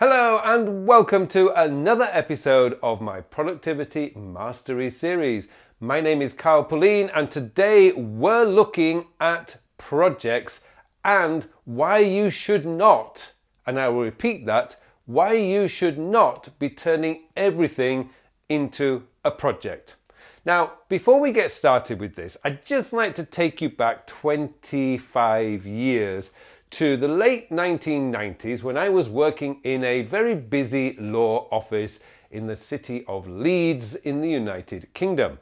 Hello and welcome to another episode of my Productivity Mastery series. My name is Carl Pullein, and today we're looking at projects and why you should not, and I will repeat that, why you should not be turning everything into a project. Now, before we get started with this, I'd just like to take you back 25 years to the late 1990s when I was working in a very busy law office in the city of Leeds in the United Kingdom.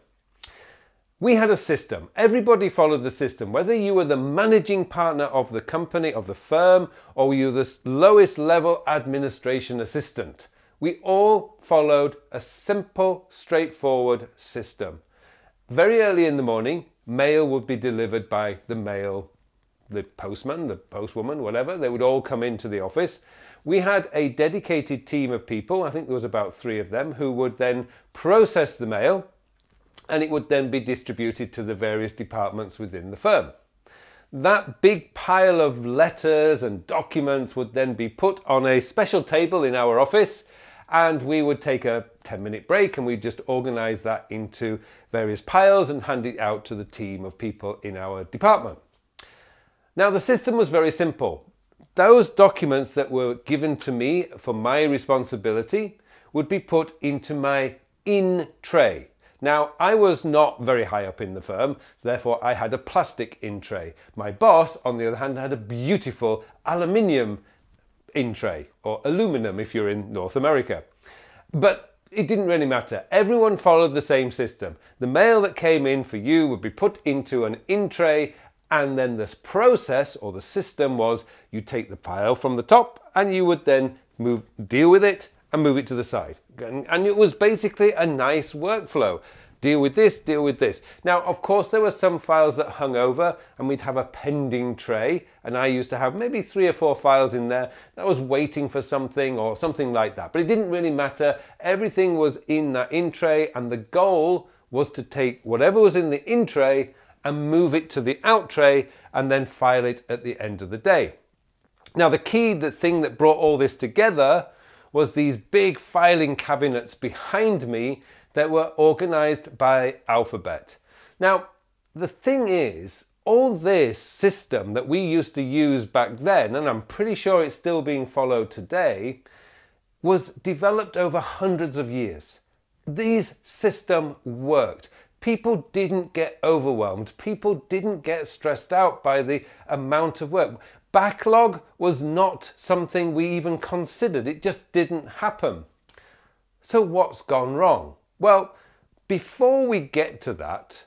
We had a system. Everybody followed the system. Whether you were the managing partner of the company, of the firm, or you were the lowest level administration assistant, we all followed a simple, straightforward system. Very early in the morning, mail would be delivered by the mail the postman, the postwoman, whatever, they would all come into the office. We had a dedicated team of people, I think there was about three of them, who would then process the mail and it would then be distributed to the various departments within the firm. That big pile of letters and documents would then be put on a special table in our office and we would take a 10 minute break and we'd just organize that into various piles and hand it out to the team of people in our department. Now the system was very simple. Those documents that were given to me for my responsibility would be put into my in tray. Now, I was not very high up in the firm, so therefore I had a plastic in tray. My boss, on the other hand, had a beautiful aluminium in tray, or aluminum if you're in North America. But it didn't really matter. Everyone followed the same system. The mail that came in for you would be put into an in tray and then this process or the system was you take the pile from the top and you would then move, deal with it and move it to the side. And, and it was basically a nice workflow. Deal with this, deal with this. Now, of course, there were some files that hung over and we'd have a pending tray. And I used to have maybe three or four files in there that was waiting for something or something like that. But it didn't really matter. Everything was in that in tray and the goal was to take whatever was in the in tray and move it to the out tray and then file it at the end of the day. Now the key, the thing that brought all this together was these big filing cabinets behind me that were organized by alphabet. Now, the thing is, all this system that we used to use back then, and I'm pretty sure it's still being followed today, was developed over hundreds of years. These system worked people didn't get overwhelmed. People didn't get stressed out by the amount of work. Backlog was not something we even considered. It just didn't happen. So what's gone wrong? Well, before we get to that,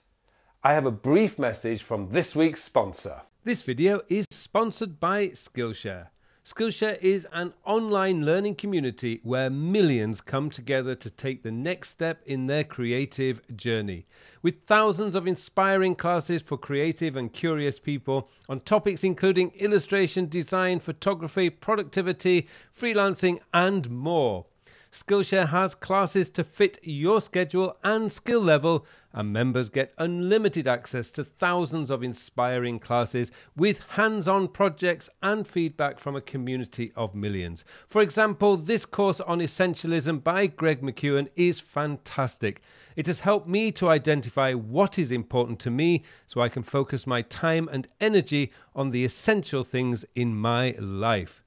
I have a brief message from this week's sponsor. This video is sponsored by Skillshare. Skillshare is an online learning community where millions come together to take the next step in their creative journey. With thousands of inspiring classes for creative and curious people on topics including illustration, design, photography, productivity, freelancing, and more. Skillshare has classes to fit your schedule and skill level, and members get unlimited access to thousands of inspiring classes with hands on projects and feedback from a community of millions. For example, this course on Essentialism by Greg McKeown is fantastic. It has helped me to identify what is important to me so I can focus my time and energy on the essential things in my life.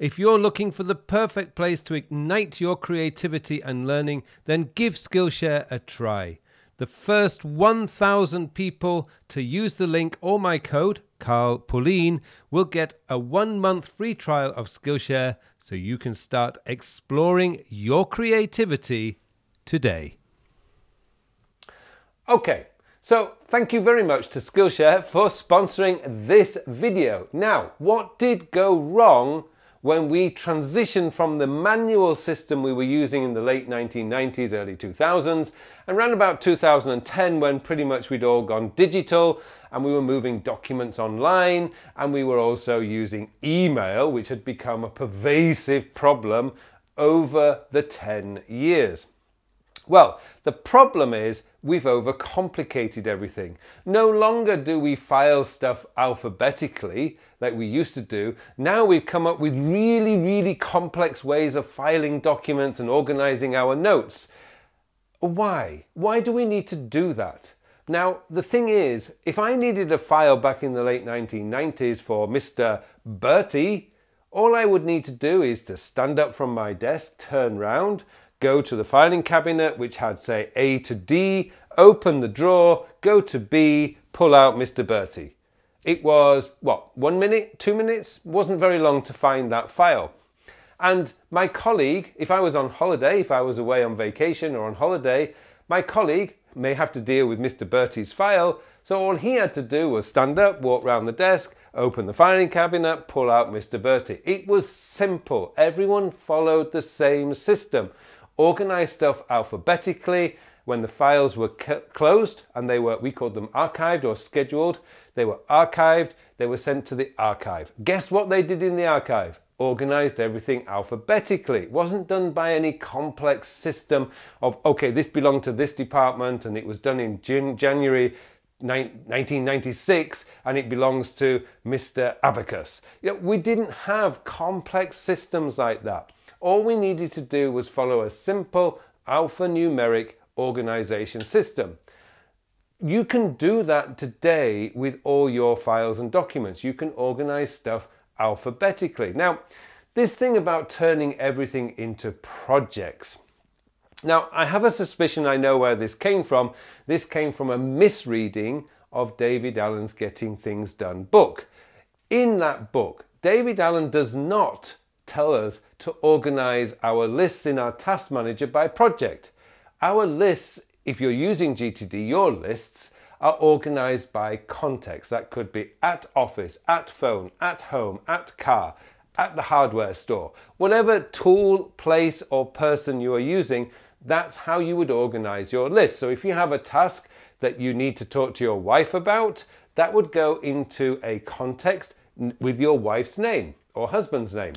If you're looking for the perfect place to ignite your creativity and learning, then give Skillshare a try. The first 1,000 people to use the link or my code, Carl Pullein, will get a one month free trial of Skillshare so you can start exploring your creativity today. Okay, so thank you very much to Skillshare for sponsoring this video. Now, what did go wrong when we transitioned from the manual system we were using in the late 1990s, early 2000s, and around about 2010 when pretty much we'd all gone digital and we were moving documents online and we were also using email, which had become a pervasive problem over the 10 years. Well, the problem is we've overcomplicated everything. No longer do we file stuff alphabetically. like we used to do. Now we've come up with really, really complex ways of filing documents and organizing our notes. Why? Why do we need to do that? Now, the thing is, if I needed a file back in the late 1990s for Mr. Bertie, all I would need to do is to stand up from my desk, turn round, go to the filing cabinet, which had, say, A to D, open the drawer, go to B, pull out Mr. Bertie. It was, what, one minute, two minutes? Wasn't very long to find that file. And my colleague, if I was on holiday, if I was away on vacation or on holiday, my colleague may have to deal with Mr. Bertie's file, so all he had to do was stand up, walk round the desk, open the filing cabinet, pull out Mr. Bertie. It was simple. Everyone followed the same system. Organize stuff alphabetically. When the files were closed and they were, we called them archived or scheduled, they were archived, they were sent to the archive. Guess what they did in the archive? organized everything alphabetically. It wasn't done by any complex system of, okay, this belonged to this department and it was done in January 1996 and it belongs to Mr. Abacus. You know, we didn't have complex systems like that. All we needed to do was follow a simple alphanumeric organization system. You can do that today with all your files and documents. You can organize stuff alphabetically. Now, this thing about turning everything into projects. Now, I have a suspicion I know where this came from. This came from a misreading of David Allen's Getting Things Done book. In that book, David Allen does not tell us to organize our lists in our task manager by project. Our lists, if you're using GTD, your lists are organized by context. That could be at office, at phone, at home, at car, at the hardware store. Whatever tool, place, or person you are using, that's how you would organize your list. So if you have a task that you need to talk to your wife about, that would go into a context with your wife's name or husband's name.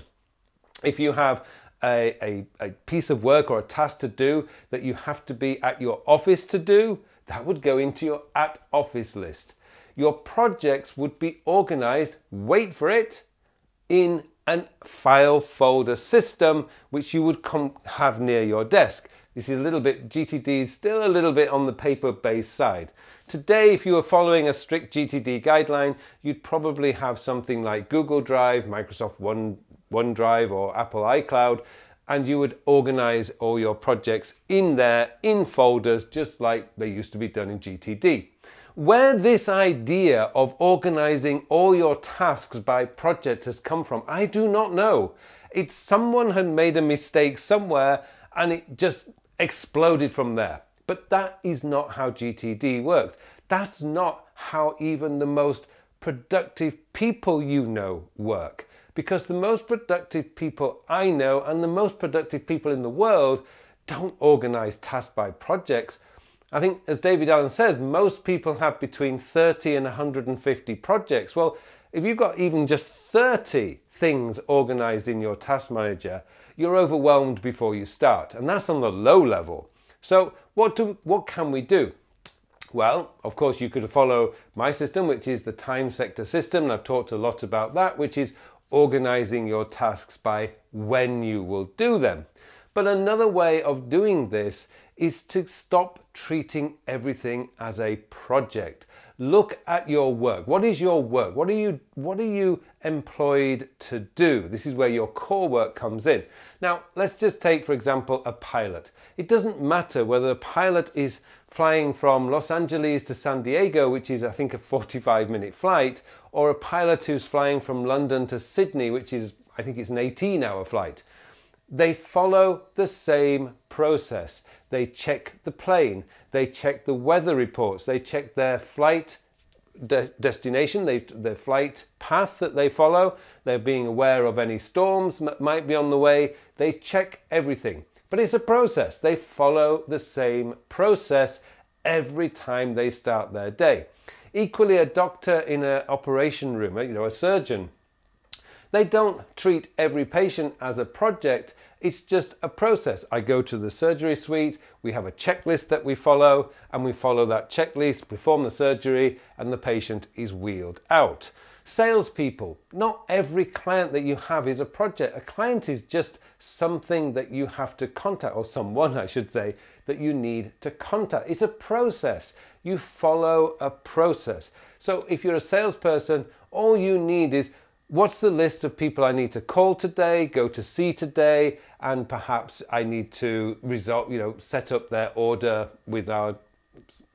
If you have a, a, a, piece of work or a task to do that you have to be at your office to do, that would go into your at office list. Your projects would be organized, wait for it, in an file folder system which you would have near your desk. This is a little bit, GTD is still a little bit on the paper-based side. Today, if you were following a strict GTD guideline, you'd probably have something like Google Drive, Microsoft One, OneDrive or Apple iCloud and you would organize all your projects in there in folders just like they used to be done in GTD. Where this idea of organizing all your tasks by project has come from, I do not know. It's someone had made a mistake somewhere and it just exploded from there. But that is not how GTD works. That's not how even the most productive people you know work because the most productive people I know and the most productive people in the world don't organize tasks by projects. I think, as David Allen says, most people have between 30 and 150 projects. Well, if you've got even just 30 things organized in your task manager, you're overwhelmed before you start. And that's on the low level. So, what, do, what can we do? Well, of course, you could follow my system, which is the time sector system, and I've talked a lot about that, which is organizing your tasks by when you will do them. But another way of doing this is to stop treating everything as a project. Look at your work. What is your work? What are you what are you employed to do? This is where your core work comes in. Now, let's just take for example a pilot. It doesn't matter whether a pilot is flying from Los Angeles to San Diego, which is I think a 45 minute flight, or a pilot who's flying from London to Sydney, which is I think it's an 18 hour flight. They follow the same process. They check the plane, they check the weather reports, they check their flight de destination, they, their flight path that they follow, they're being aware of any storms might be on the way, they check everything. But it's a process. They follow the same process every time they start their day. Equally, a doctor in an operation room, you know, a surgeon, they don't treat every patient as a project, it's just a process. I go to the surgery suite, we have a checklist that we follow, and we follow that checklist, perform the surgery, and the patient is wheeled out. Salespeople, not every client that you have is a project. A client is just something that you have to contact, or someone, I should say, that you need to contact. It's a process. You follow a process. So if you're a salesperson, all you need is what's the list of people I need to call today, go to see today, and perhaps I need to result, you know, set up their order with our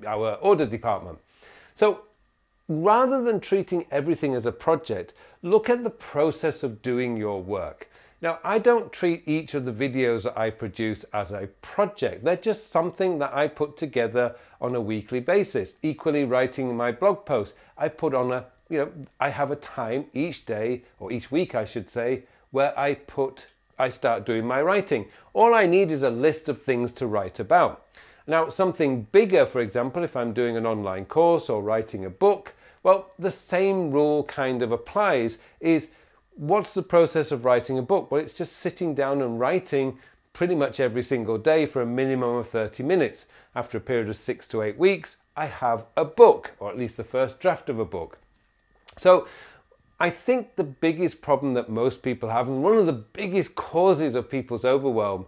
our order department. So rather than treating everything as a project, look at the process of doing your work. Now, I don't treat each of the videos that I produce as a project. They're just something that I put together on a weekly basis. Equally, writing my blog post, I put on a, you know, I have a time each day, or each week, I should say, where I put, I start doing my writing. All I need is a list of things to write about. Now, something bigger, for example, if I'm doing an online course or writing a book, well, the same rule kind of applies is what's the process of writing a book? Well, it's just sitting down and writing pretty much every single day for a minimum of 30 minutes. After a period of six to eight weeks, I have a book, or at least the first draft of a book. So I think the biggest problem that most people have, and one of the biggest causes of people's overwhelm,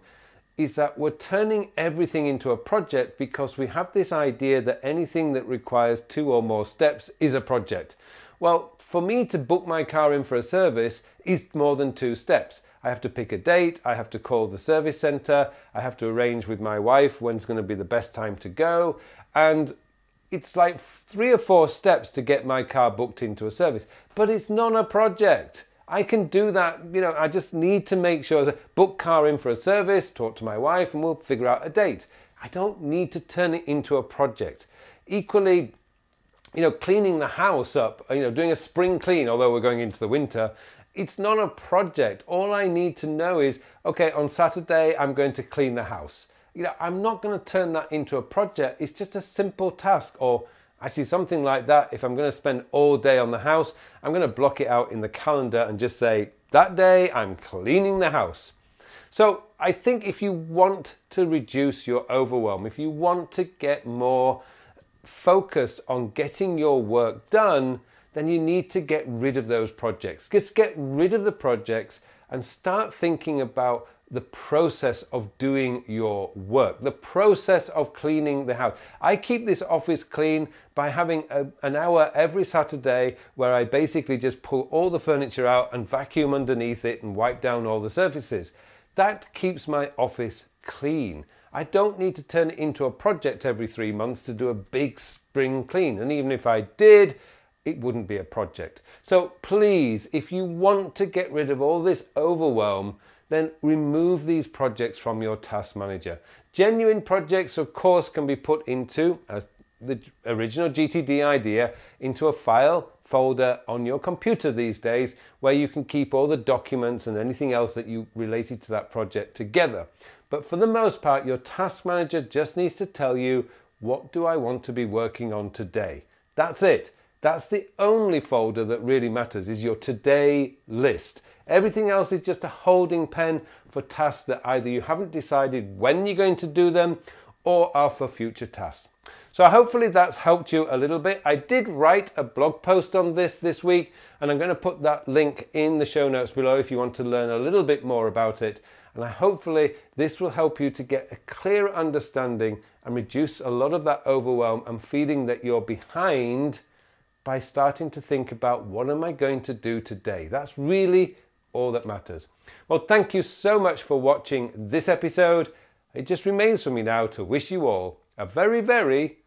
is that we're turning everything into a project because we have this idea that anything that requires two or more steps is a project. Well, for me to book my car in for a service is more than two steps. I have to pick a date, I have to call the service centre, I have to arrange with my wife when's going to be the best time to go, and it's like three or four steps to get my car booked into a service. But it's not a project. I can do that. You know, I just need to make sure I book car in for a service, talk to my wife, and we'll figure out a date. I don't need to turn it into a project. Equally, you know, cleaning the house up, uh, you know, doing a spring clean, although we're going into the winter, it's not a project. All I need to know is, okay, on Saturday, I'm going to clean the house. You know, I'm not going to turn that into a project. It's just a simple task or Actually, something like that, if I'm going to spend all day on the house, I'm going to block it out in the calendar and just say, that day I'm cleaning the house. So I think if you want to reduce your overwhelm, if you want to get more focused on getting your work done, then you need to get rid of those projects. Just get rid of the projects and start thinking about the process of doing your work, the process of cleaning the house. I keep this office clean by having a, an hour every Saturday where I basically just pull all the furniture out and vacuum underneath it and wipe down all the surfaces. That keeps my office clean. I don't need to turn it into a project every three months to do a big spring clean. And even if I did, it wouldn't be a project. So please, if you want to get rid of all this overwhelm, then remove these projects from your task manager. Genuine projects, of course, can be put into, as the original GTD idea, into a file folder on your computer these days where you can keep all the documents and anything else that you related to that project together. But for the most part, your task manager just needs to tell you, what do I want to be working on today? That's it. That's the only folder that really matters is your today list. Everything else is just a holding pen for tasks that either you haven't decided when you're going to do them or are for future tasks. So hopefully that's helped you a little bit. I did write a blog post on this this week and I'm going to put that link in the show notes below if you want to learn a little bit more about it. And I hopefully this will help you to get a clearer understanding and reduce a lot of that overwhelm and feeling that you're behind by starting to think about what am I going to do today? That's really all that matters. Well, thank you so much for watching this episode. It just remains for me now to wish you all a very, very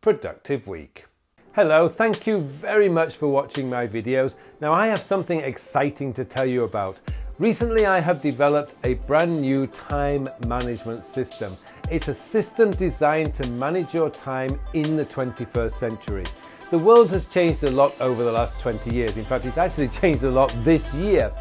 productive week. Hello, thank you very much for watching my videos. Now I have something exciting to tell you about. Recently I have developed a brand new time management system. It's a system designed to manage your time in the 21st century. The world has changed a lot over the last 20 years. In fact, it's actually changed a lot this year.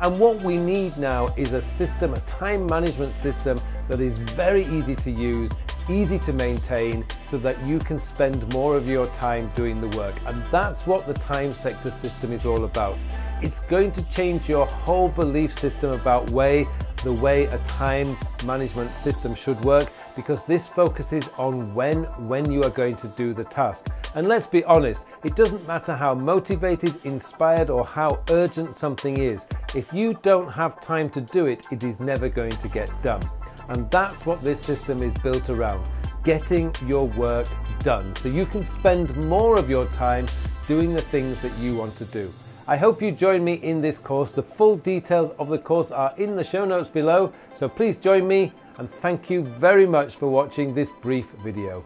And what we need now is a system, a time management system that is very easy to use, easy to maintain, so that you can spend more of your time doing the work. And that's what the time sector system is all about. It's going to change your whole belief system about way the way a time management system should work because this focuses on when when you are going to do the task And let's be honest, it doesn't matter how motivated, inspired, or how urgent something is. If you don't have time to do it, it is never going to get done. And that's what this system is built around getting your work done so you can spend more of your time doing the things that you want to do. I hope you join me in this course. The full details of the course are in the show notes below, so please join me and thank you very much for watching this brief video.